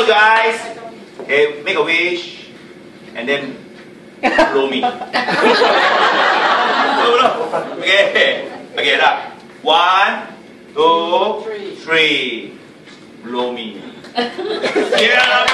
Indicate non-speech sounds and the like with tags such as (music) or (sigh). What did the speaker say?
Close your eyes. Okay, make a wish, and then blow me. (laughs) blow, blow. Okay, okay, lah. One, two, three. Blow me. (laughs) Yeah.